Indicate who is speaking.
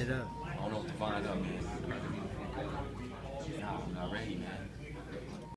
Speaker 1: it up.
Speaker 2: I don't know what to find up, man. Nah, I'm not ready, man.